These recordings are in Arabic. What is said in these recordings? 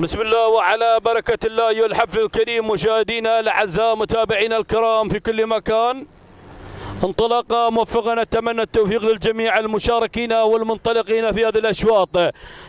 بسم الله وعلى بركة الله أيها الحفل الكريم مشاهدينا الأعزاء متابعينا الكرام في كل مكان. انطلاقة موفقة نتمنى التوفيق للجميع المشاركين والمنطلقين في هذه الأشواط.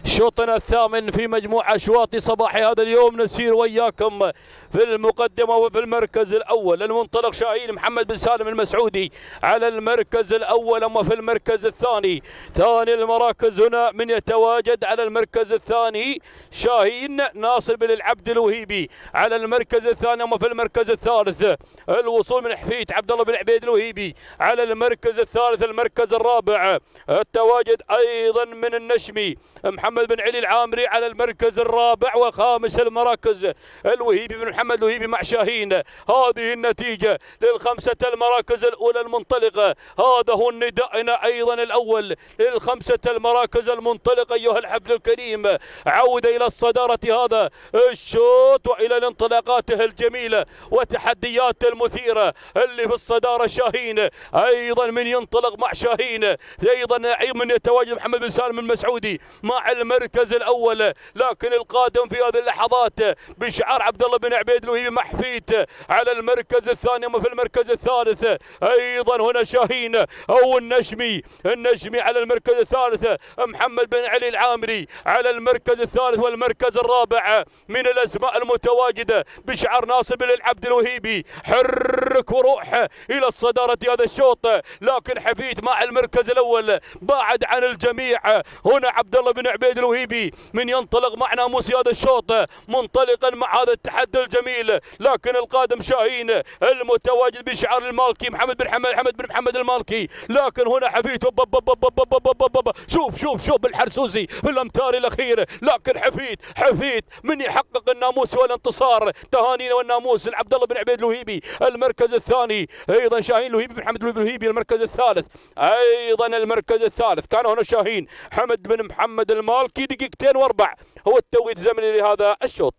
شوطنا الثامن في مجموعة أشواط صباح هذا اليوم. نسير وياكم في المقدمة وفي المركز الأول. المنطلق شاهين محمد بن سالم المسعودي على المركز الأول أما في المركز الثاني. ثاني المراكز هنا من يتواجد على المركز الثاني شاهين ناصر بن العبد الوهيبي على المركز الثاني أما في المركز الثالث. الوصول من حفيت عبد الله بن عبيد الوهيبي على المركز الثالث المركز الرابع. التواجد أيضا من النشمي. محمد بن علي العامري على المركز الرابع وخامس المراكز. الوهيبي بن محمد الوهيبي مع شاهين. هذه النتيجة للخمسة المراكز الأولى المنطلقة. هذا هو ندائنا أيضا الأول للخمسة المراكز المنطلقة أيها الحفل الكريم. عوده إلى الصدارة هذا. الشوط وإلى الانطلاقاته الجميلة وتحدياته المثيرة اللي في الصدارة شاهين. أيضا من ينطلق مع شاهين أيضا من يتواجد محمد بن سالم المسعودي مع المركز الأول. لكن القادم في هذه اللحظات بشعار عبد الله بن عبيد الوهيبي مع حفيت على المركز الثاني وفي المركز الثالث. أيضا هنا شاهين أو النجمي النجمي على المركز الثالث محمد بن علي العامري على المركز الثالث والمركز الرابع. من الأسماء المتواجدة بشعار ناصر بن العبد الوهيبي حرك وروح إلى الصدارة هذا الشوط لكن حفيد مع المركز الأول بعد عن الجميع. هنا عبد الله بن عبيد الوهيبي من ينطلق مع ناموس هذا الشوط منطلقا مع هذا التحدي الجميل. لكن القادم شاهين المتواجد بشعار المالكي محمد بن حمد محمد بن محمد المالكي. لكن هنا حفيد شوف شوف شوف بالحرسوسي في الامتار الاخيره لكن حفيد حفيد من يحقق الناموس والانتصار؟ تهانينا والناموس. لعبد الله بن عبيد الوهيبي المركز الثاني. أيضا شاهين الوهيبي بن حمد الوهيبي المركز الثالث. أيضا المركز الثالث. كان هنا شاهين. حمد بن محمد المالكي دقيقتين واربع هو التوقيت الزمني لهذا الشوط.